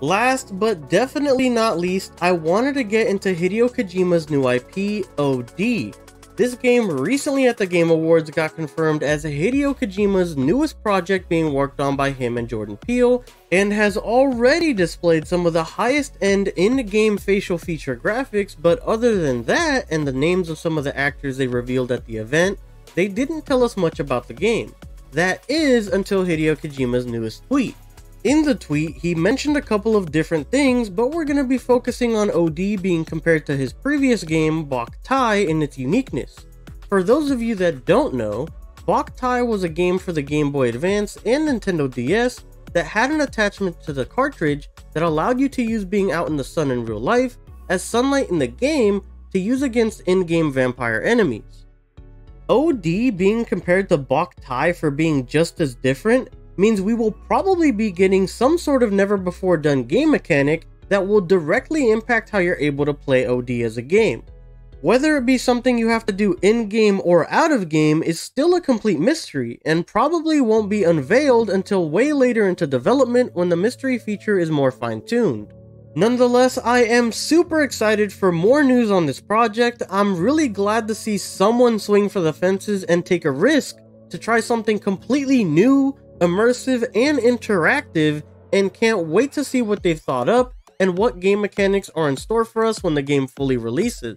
Last but definitely not least, I wanted to get into Hideo Kojima's new IP, OD. This game recently at the Game Awards got confirmed as Hideo Kojima's newest project being worked on by him and Jordan Peele, and has already displayed some of the highest end in-game facial feature graphics, but other than that, and the names of some of the actors they revealed at the event, they didn't tell us much about the game. That is until Hideo Kojima's newest tweet. In the tweet, he mentioned a couple of different things, but we're going to be focusing on OD being compared to his previous game, Boktai, in its uniqueness. For those of you that don't know, Boktai was a game for the Game Boy Advance and Nintendo DS that had an attachment to the cartridge that allowed you to use being out in the sun in real life as sunlight in the game to use against in-game vampire enemies. OD being compared to Boktai for being just as different means we will probably be getting some sort of never before done game mechanic that will directly impact how you're able to play OD as a game. Whether it be something you have to do in game or out of game is still a complete mystery and probably won't be unveiled until way later into development when the mystery feature is more fine tuned. Nonetheless, I am super excited for more news on this project. I'm really glad to see someone swing for the fences and take a risk to try something completely new immersive, and interactive, and can't wait to see what they've thought up and what game mechanics are in store for us when the game fully releases.